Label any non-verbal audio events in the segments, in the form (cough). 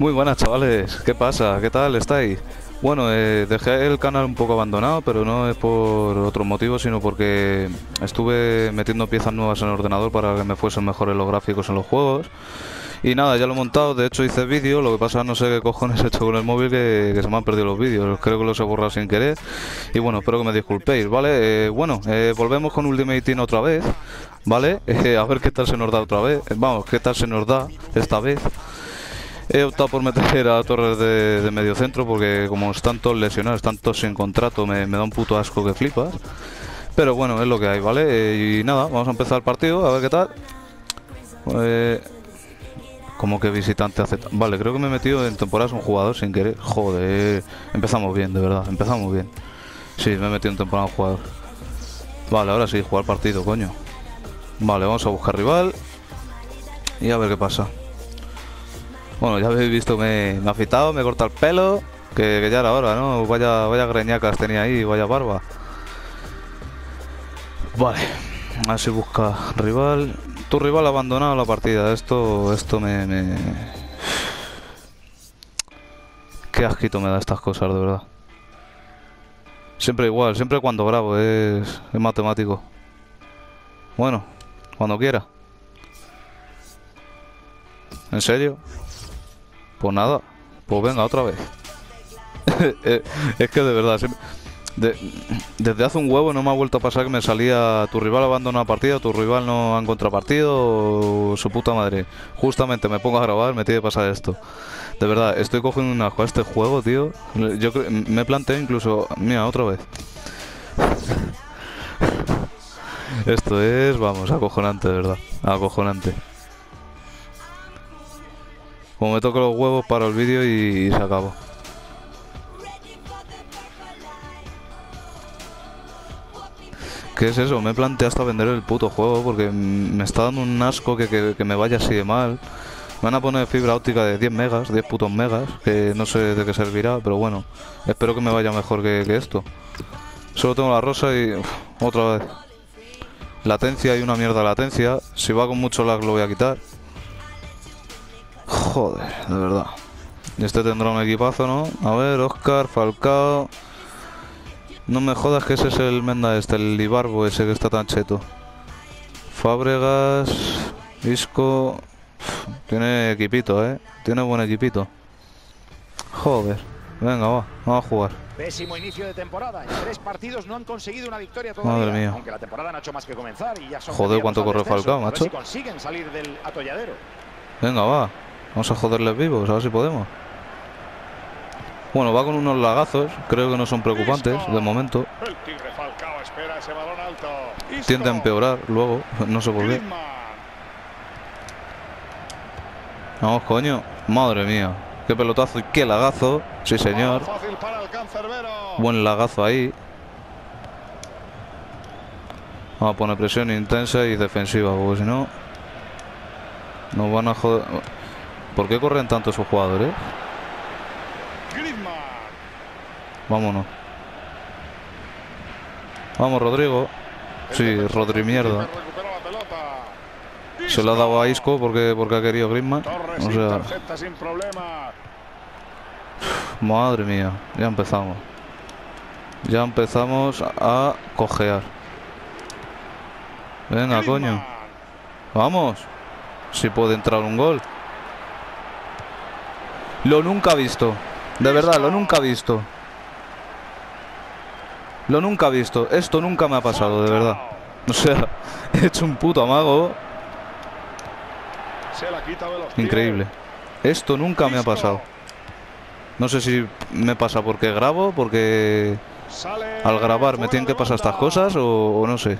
Muy buenas chavales, ¿qué pasa? ¿Qué tal estáis? Bueno, eh, dejé el canal un poco abandonado, pero no es por otro motivo, sino porque estuve metiendo piezas nuevas en el ordenador para que me fuesen mejores los gráficos en los juegos. Y nada, ya lo he montado, de hecho hice vídeo, lo que pasa no sé qué cojones he hecho con el móvil que, se me han perdido los vídeos, creo que los he borrado sin querer. Y bueno, espero que me disculpéis, ¿vale? Eh, bueno, eh, volvemos con Ultimate Team otra vez, ¿vale? (laughs) a ver qué tal se nos da otra vez, vamos, qué tal se nos da esta vez. He optado por meter a Torres de, medio centro porque como están todos lesionados, están todos sin contrato, me, da un puto asco que flipas. Pero bueno, es lo que hay, ¿vale? Eh, y nada, vamos a empezar el partido, a ver qué tal. Eh, como que visitante hace... Vale, creo que me he metido en temporadas un jugador sin querer. Joder, empezamos bien, de verdad, empezamos bien. Sí, me he metido en temporada un jugador. Vale, ahora sí, jugar partido, coño. Vale, vamos a buscar rival. Y a ver qué pasa. Bueno, ya habéis visto, me, me he afeitado, me he cortado el pelo, que, ya era hora, ¿no? Vaya, vaya greñacas tenía ahí, vaya barba. Vale, así busca rival. Tu rival ha abandonado la partida. Esto, esto me, me... Qué asquito me da estas cosas, de verdad. Siempre igual, siempre cuando grabo es, es matemático. Bueno, cuando quiera. ¿En serio? Pues nada, pues venga, otra vez. (laughs) Eh, es que de verdad, desde hace un huevo no me ha vuelto a pasar que me salía tu rival abandona la partida, tu rival no ha contrapartido, su puta madre. Justamente me pongo a grabar, me tiene que pasar esto. De verdad, estoy cogiendo una a este juego, tío. Yo me planteé incluso, mira, otra vez. (laughs) Esto es, vamos, acojonante, de verdad. Acojonante. Como me toco los huevos, para el vídeo y, se acabó. ¿Qué es eso? Me he planteado hasta vender el puto juego porque me está dando un asco que, me vaya así de mal. Me van a poner fibra óptica de 10 megas, 10 putos megas, que no sé de qué servirá, pero bueno, espero que me vaya mejor que, esto. Solo tengo la rosa y... otra vez. Latencia y una mierda latencia. Si va con mucho lag lo voy a quitar. Joder, de verdad. Este tendrá un equipazo, ¿no? A ver, Oscar, Falcao. No me jodas que ese es el Menda este, el Ibarbo ese que está tan cheto. Fábregas, Isco. Tiene equipito, ¿eh? Tiene buen equipito. Joder. Venga, va, vamos a jugar. Pésimo inicio de temporada. En tres partidos no han conseguido una victoria todavía. Madre mía. Aunque la temporada no ha hecho más que comenzar y ya son Joder, cuánto corre Falcao, macho. si consiguen salir del atolladero. Venga, va. Vamos a joderles vivos, a ver si podemos. Bueno, va con unos lagazos, creo que no son preocupantes de momento. Tiende a empeorar luego, (laughs) no sé por qué. Vamos, coño. Madre mía. Qué pelotazo y qué lagazo. Sí, señor. Buen lagazo ahí. Vamos a poner presión intensa y defensiva, porque si no... Nos van a joder... ¿Por qué corren tanto esos jugadores? Vámonos. Vamos, Rodrigo. Sí, Rodri mierda. Se lo ha dado a Isco porque, porque ha querido Griezmann. O sea... Madre mía, ya empezamos. Ya empezamos a cojear. Venga, coño. Vamos. Si puede entrar un gol. Lo nunca visto. De verdad, lo nunca visto. Lo nunca visto. Esto nunca me ha pasado, de verdad. O sea, (laughs) he hecho un puto amago. Increíble. Esto nunca me ha pasado. No sé si me pasa porque grabo, porque al grabar me tienen que pasar estas cosas o no sé.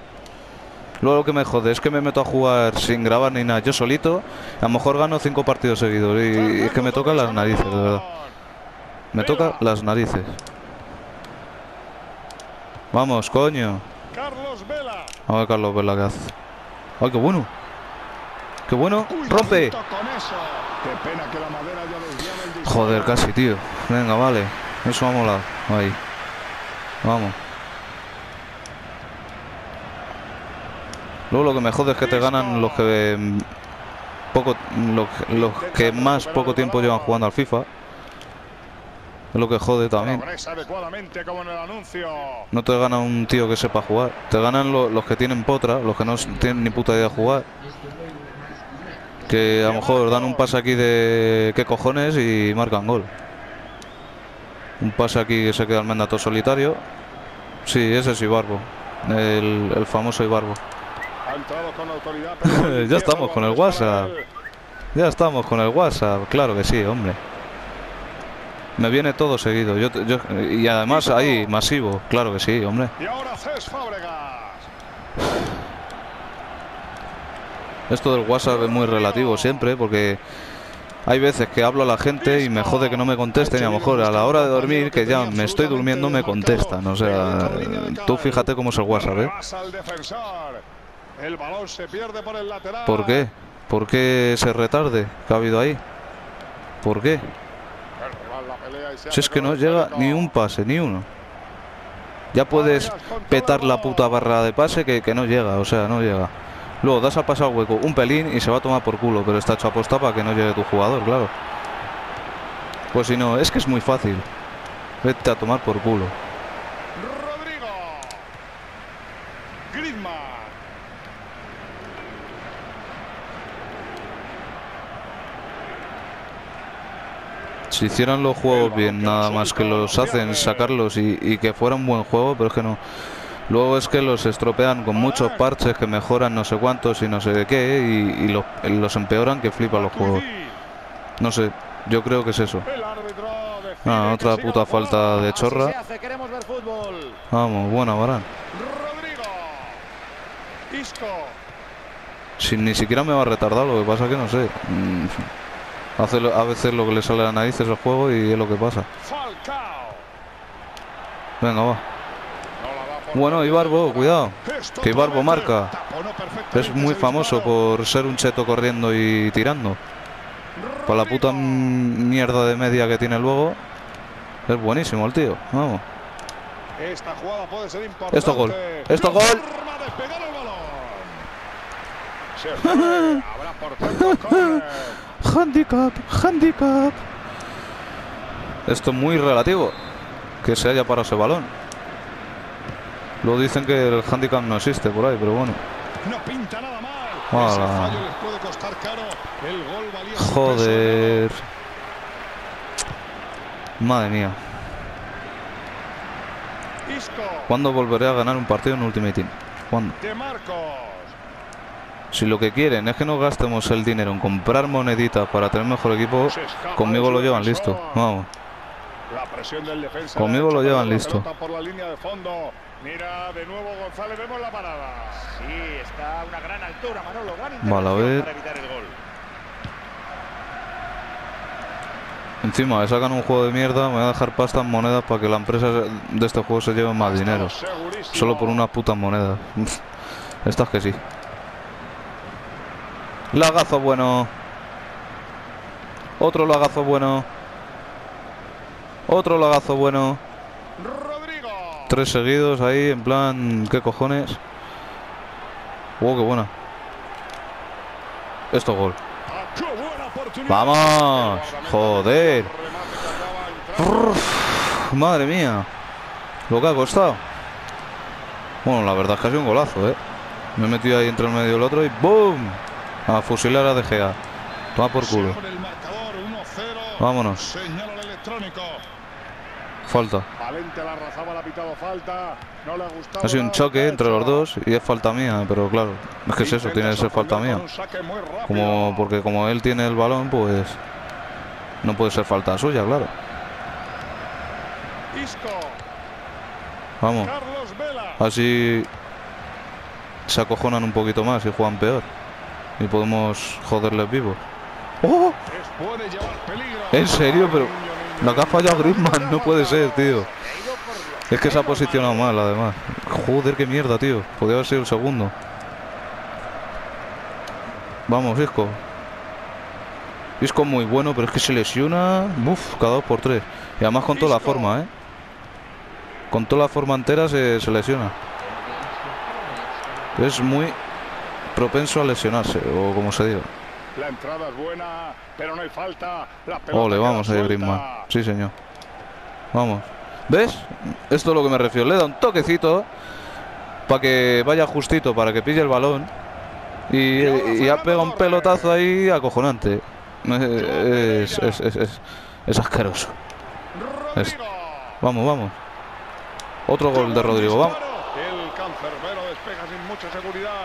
Luego lo que me jode es que me meto a jugar sin grabar ni nada, yo solito. A lo mejor gano cinco partidos seguidos y, es que me tocan las narices, de verdad. Me toca las narices. Vamos, coño. A ver Carlos Vela qué hace. ¡Ay, qué bueno! ¡Qué bueno! ¡Rompe! Joder, casi, tío. Venga, vale. Eso ha molado. Ahí. Vamos. Luego lo que me jode es que te ganan los que poco, los, los que más poco tiempo llevan jugando al FIFA. Es lo que jode también. No te gana un tío que sepa jugar. Te ganan lo- los que tienen potra, los que no tienen ni puta idea de jugar. Que a lo mejor dan un pase aquí de qué cojones y marcan gol. Un pase aquí que se queda el mandato solitario. Sí, ese es Ibarbo. El, el famoso Ibarbo. (laughs) Ya estamos con el WhatsApp. Ya estamos con el WhatsApp, claro que sí, hombre. Me viene todo seguido. Yo, yo- y además ahí, masivo, claro que sí, hombre. Y ahora Cés Fábregas. Esto del WhatsApp es muy relativo siempre porque hay veces que hablo a la gente y me jode que no me contesten y a lo mejor a la hora de dormir que ya me estoy durmiendo me contestan. O sea, tú fíjate cómo es el WhatsApp, ¿eh? Al. El balón se pierde por el lateral. ¿Por qué? ¿Por qué ese retarde que ha habido ahí? ¿Por qué? Si es que no llega ni un pase, ni uno. Ya puedes petar la puta barra de pase que, que no llega, o sea, no llega. Luego das a pasar hueco un pelín y se va a tomar por culo, pero está hecho aposta para que no llegue tu jugador, claro. Pues si no, es que es muy fácil. Vete a tomar por culo. Rodrigo. Griezmann. Si hicieran los juegos bien, nada más que los hacen sacarlos y, que fuera un buen juego, pero es que no. Luego es que los estropean con muchos parches que mejoran no sé cuántos y no sé de qué y, los, empeoran que flipan los juegos. No sé, yo creo que es eso. Ah, otra puta falta de chorra. Vamos, buena. Isco. Si ni siquiera me va a retardar, lo que pasa que no sé. Hace lo- a veces lo que le sale a la nariz es el juego y es lo que pasa. Venga, va. Bueno. Ibarbo, cuidado. Que Ibarbo marca. Es muy famoso por ser un cheto corriendo y tirando. Por la puta mierda de media que tiene luego. Es buenísimo el tío. Vamos. Esta jugada puede ser importante. Esto gol. Esto gol. forma de pegar el balón. Se fue. Habrá por tanto córner. (laughs) Handicap, handicap. Esto es muy relativo. Que se haya parado ese balón. Luego dicen que el handicap no existe por ahí, pero bueno. No pinta nada mal. Hola. Ese fallo les puede costar caro. El gol valía su peso. Joder. Madre mía. ¿Cuándo volveré a ganar un partido en Ultimate Team? ¿Cuándo? De Marcos. Si lo que quieren es que no gastemos el dinero en comprar moneditas para tener mejor equipo, conmigo lo llevan listo. Vamos. La presión del defensa. Conmigo lo llevan listo. pelota Por la línea de fondo. Mira, de nuevo González, vemos la parada. Sí, está a una gran altura, Manolo. Gran Vale, a ver. para evitar el gol. Encima, le sacan un juego de mierda, me voy a dejar pasta en monedas para que la empresa de este juego se lleve más dinero. Solo por unas putas monedas. (laughs) Estas que sí. Lagazo bueno. Otro lagazo bueno. Otro lagazo bueno. Rodrigo. Tres seguidos ahí, en plan, ¿qué cojones? Wow, qué buena. Esto gol. ¡Vamos! ¡Joder! Madre mía. Lo que ha costado. Bueno, la verdad es que ha sido un golazo, ¿eh? Me he metido ahí entre el medio y el otro y ¡boom! A fusilar a De Gea. Toma por culo. abre el marcador, 1-0. Vámonos. Falta. Ha sido un choque entre los dos y es falta mía, pero claro, es que es eso, tiene que ser falta mía. Como porque como él tiene el balón, pues no puede ser falta suya, claro. Vamos, así se acojonan un poquito más y juegan peor. Y podemos joderles vivos. ¡Oh! ¿En serio? Pero la que ha fallado Griezmann, no puede ser, tío. Lo- Es que se ha posicionado mal, además. Joder, qué mierda, tío. Podría haber sido el segundo. Vamos, Isco. Isco muy bueno, pero es que se lesiona. Uf, cada dos por tres. Y además con toda la forma, ¿eh? Con toda la forma entera se, se lesiona. Es muy propenso a lesionarse, o como se diga. La entrada es buena, pero no hay falta. La Ole, vamos ahí. Griezmann. Sí, señor. Vamos. ¿Ves? Esto es lo que me refiero. Le da un toquecito para que vaya justito, para que pille el balón. Y, y ya pega un pelotazo ahí acojonante. Es, es, es, es- es asqueroso. Vamos, vamos. Otro gol de Rodrigo, vamos.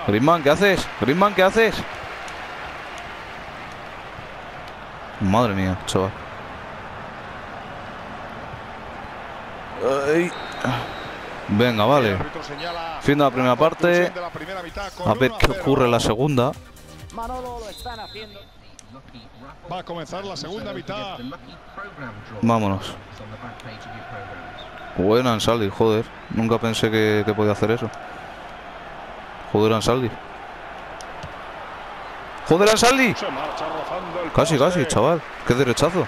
Griezmann, ¿qué haces? Griezmann, ¿qué haces? Madre mía, chaval. Ay. Venga, vale. Fin de la primera parte. A ver 1 qué 0. ocurre en la segunda. Va a comenzar la segunda mitad. Vámonos. Buena Ansaldi, joder. Nunca pensé que, que podía hacer eso. Joder, Ansaldi. Joder, Ansaldi. Casi, casi, chaval. Qué derechazo.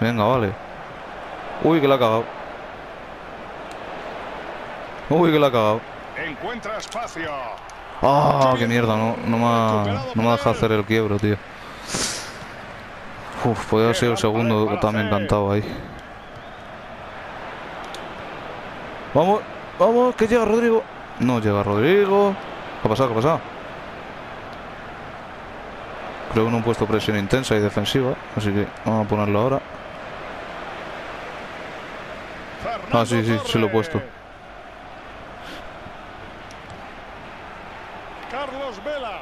Venga, vale. Uy, que la ha cagado. Uy, que la ha cagado. Encuentra espacio. Ah, qué mierda, no, no me ha, no me ha dejado hacer el quiebro, tío. Uf, podría haber sido el segundo también cantado ahí. Vamos, vamos, que llega Rodrigo. No llega Rodrigo. ¿Qué ha pasado? ¿Qué ha pasado? Creo que no han puesto presión intensa y defensiva, así que vamos a ponerlo ahora. Ah, sí, sí, sí lo he puesto. Carlos Vela.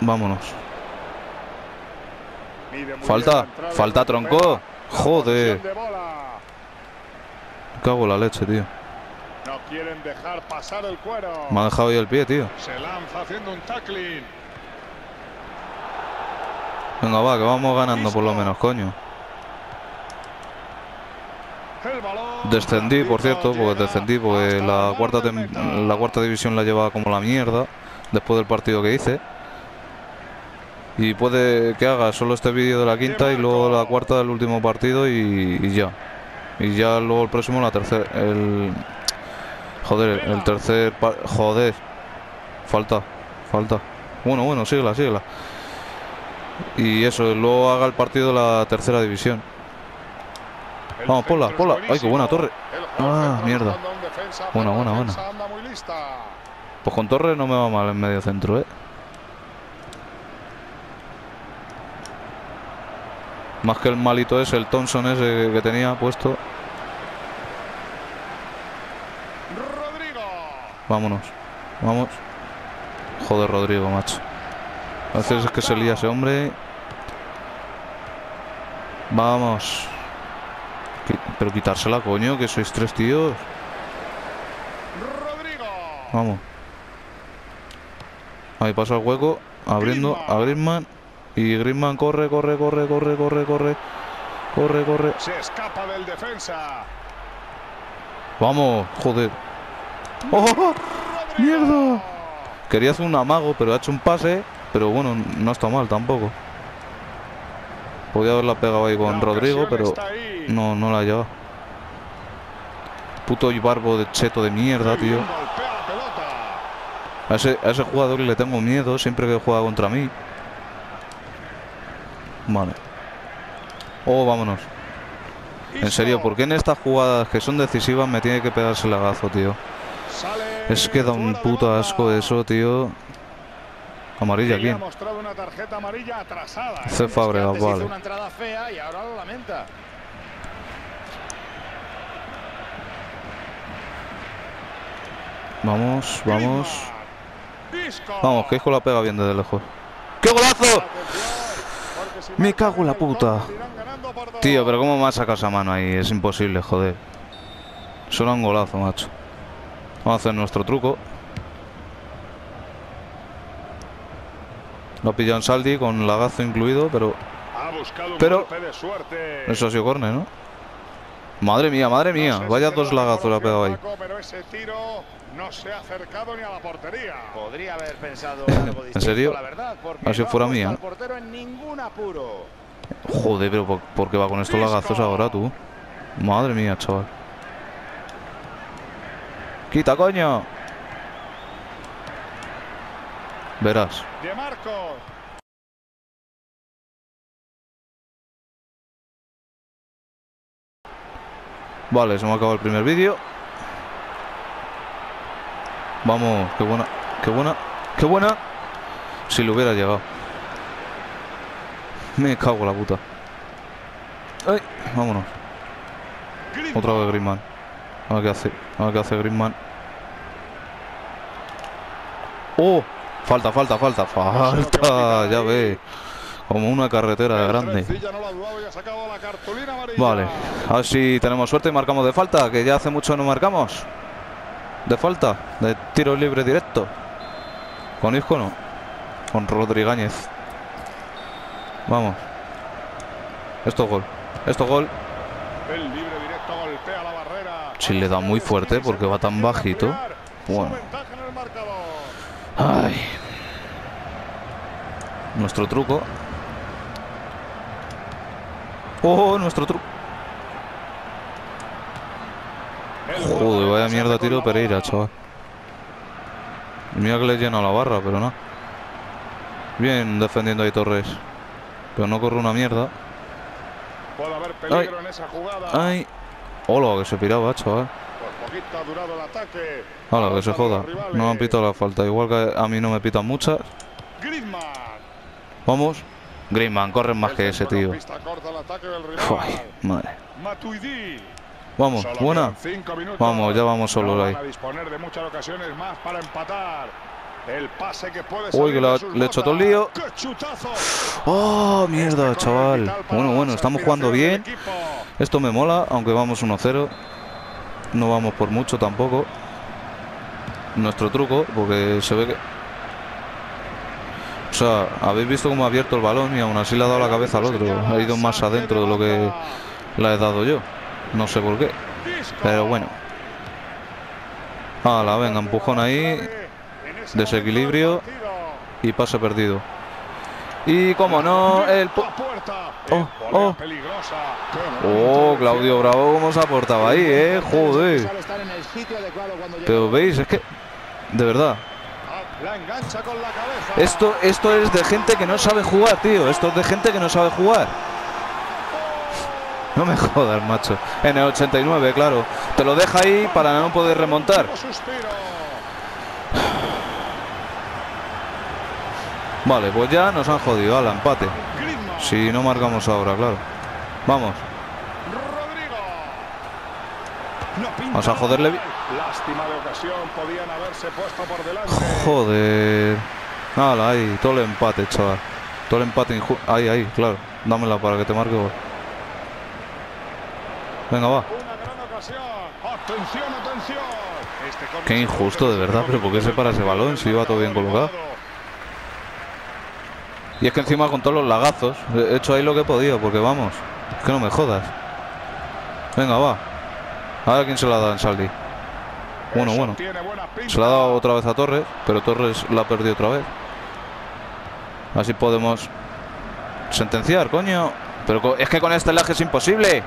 Vámonos. Falta, falta, tronco. Joder. Cago en la leche, tío. Quieren dejar pasar el cuero. Me ha dejado ahí el pie, tío. Se lanza haciendo un tackling. Venga, va, que vamos ganando por lo menos, coño. Descendí, por cierto, porque descendí porque la cuarta, la cuarta división la llevaba como la mierda después del partido que hice. Y puede que haga solo este vídeo de la quinta y luego la cuarta del último partido y, y ya. Y ya luego el próximo la tercera. El. Joder, el tercer. Joder. Falta, falta. Bueno, bueno, síguela, síguela. Y eso, luego haga el partido de la tercera división. Vamos, ponla, ponla. Ay, qué buena torre. Ah, mierda. Buena, buena, buena. Pues con Torres no me va mal en medio centro, ¿eh? Más que el malito ese, el Thompson ese que tenía puesto. Rodrigo. Vámonos. Vamos. Joder, Rodrigo, macho. A veces es que se lía ese hombre. Vamos. Pero quitársela, coño, que sois tres tíos. Rodrigo. Vamos. Ahí pasa el hueco. Abriendo a Griezmann. Y Griezmann corre, corre, corre, corre, corre, corre. Corre, corre. Se escapa del defensa. Vamos, joder. ¡Oh! ¡Mierda! Quería hacer un amago, pero ha hecho un pase. Pero bueno, no está mal tampoco. Podía haberla pegado ahí con Rodrigo, pero no, no la ha llevado. Puto barbo de cheto de mierda, tío. A ese, a ese jugador le tengo miedo siempre que juega contra mí. Vale. Oh, vámonos. En serio, ¿por qué en estas jugadas que son decisivas me tiene que pegarse el lagazo, tío? Es que da un puto asco eso, tío. Amarilla, amarilla atrasada. ¿eh? Fábregas, vale. una entrada fea y ahora lo lamenta. Vamos, vamos. Vamos, que Isco la pega bien desde lejos. ¡Qué golazo! Me cago en la puta. Tío, pero ¿cómo me ha sacado esa mano ahí? Es imposible, joder. Solo un golazo, macho. Vamos a hacer nuestro truco. Lo ha pillado en Saldi con lagazo incluido, pero Ha buscado un Pero- golpe de suerte. eso ha sido córner, ¿no? Madre mía, madre mía. Vaya dos lagazos le ha pegado ahí. reconoció Paco, Pero ese tiro no se ha acercado ni a la portería. Podría haber pensado algo distinto, serio? la verdad, porque Así no ha fuera puesto mía. al portero en ningún apuro. Joder, pero ¿por, por qué va con estos lagazos ahora tú? Madre mía, chaval. Quita, coño. Verás. De Marcos. Vale, se me ha acabado el primer vídeo. Vamos, qué buena, qué buena, qué buena. Si lo hubiera llegado. Me cago en la puta. Ay, vámonos. Otra vez Griezmann. A ver qué hace. A ver qué hace. ¡Oh! Falta, falta, falta. Falta. Ya ve. Como una carretera grande. Vale. A ver si tenemos suerte y marcamos de falta. Que ya hace mucho no marcamos. De falta. De tiro libre directo. Con Isco no. Con Rodríguez. Vamos. Esto es gol. Esto es gol. El libre directo golpea la barrera. Si le da muy fuerte porque va tan bajito. Bueno. Su ventaja en el marcador. Ay. Nuestro truco. Oh, nuestro truco. Joder, vaya mierda tiro Pereira, chaval. Mira que le llena la barra, pero no. Bien defendiendo ahí Torres. Pero no corre una mierda. Puede haber peligro en esa jugada. Ay. Hola, que se piraba, chaval. Hola, que se joda. No me han pitado la falta. Igual que a mí no me pitan muchas. Vamos. Griezmann, corren más que ese tío. Ay, madre. Vamos, buena. Vamos, ya vamos solo ahí. Uy, que la- le he hecho todo el lío. Oh, mierda, Este chaval. Bueno, bueno, estamos jugando bien. Esto me mola, aunque vamos 1-0. No vamos por mucho tampoco. Nuestro truco, porque se ve que... O sea, habéis visto cómo ha abierto el balón y aún así le ha dado la cabeza al otro. Ha ido más adentro de lo que le he dado yo. No sé por qué. Pero bueno. Hala, venga, empujón ahí desequilibrio. y pase perdido. Y como no, el... Oh, oh. peligrosa. Oh, Claudio Bravo, cómo se ha portado ahí, eh. Joder. Pero veis, es que... De verdad. Esto, esto es de gente que no sabe jugar, tío. Esto es de gente que no sabe jugar. No me (laughs) jodas, macho. En el 89, claro. Te lo deja ahí para no poder remontar. Vale, pues ya nos han jodido al empate. Si no marcamos ahora, claro. Vamos. Rodrigo. No pinta Vamos a joderle. Lástima de ocasión. Podían haberse puesto por delante. Joder. Nada, ahí. Todo el empate, chaval. Todo el empate. inju- Ahí, ahí, claro. Dámela para que te marque gol. Venga, va. Una gran ocasión. Atención, atención. Este Qué injusto, de verdad, pero ¿por qué se para ese balón si iba todo bien colocado? Y es que encima con todos los lagazos, he hecho ahí lo que he podido, porque vamos, es que no me jodas. Venga, va. A ver quién se la da en Saldi. Bueno, bueno. Se la ha dado otra vez a Torres, pero Torres la ha perdido otra vez. Así podemos sentenciar, coño. Pero es que con este laje es imposible.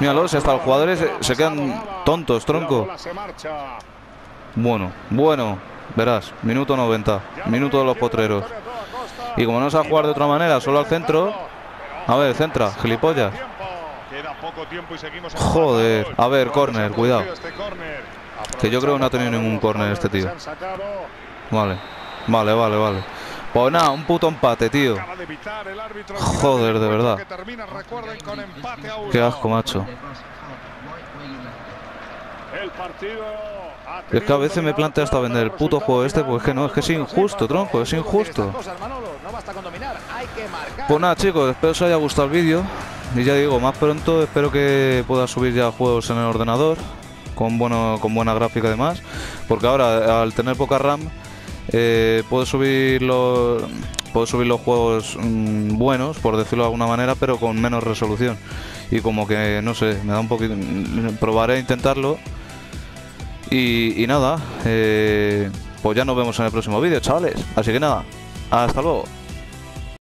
Míralo, si hasta los jugadores se, quedan tontos, tronco. Bueno, bueno, verás, minuto 90, Ya minuto de los potreros. victoria a toda costa. Y como no sabe jugar de otra manera, solo al centro. A ver, centra, gilipollas. Joder, a ver, córner, Se cuidado. Que yo creo que no ha tenido ningún córner este tío. se. Vale, vale, vale, vale. Pues nada, un puto empate, tío. Joder, de verdad. Qué asco, macho. El partido Es que a veces me planteo hasta vender el puto juego este, pues es que no, es que es injusto, tronco, es injusto. Pues nada, chicos, espero os haya gustado el vídeo. Y ya digo, más pronto espero que pueda subir ya juegos en el ordenador con, bueno, con buena gráfica y demás. Porque ahora, al tener poca RAM, eh, puedo, subir los, puedo subir los juegos mm, buenos, por decirlo de alguna manera, pero con menos resolución. Y como que, no sé, me da un poquito... Probaré a intentarlo. Y, nada, eh, pues ya nos vemos en el próximo vídeo, chavales. Así que nada, hasta luego.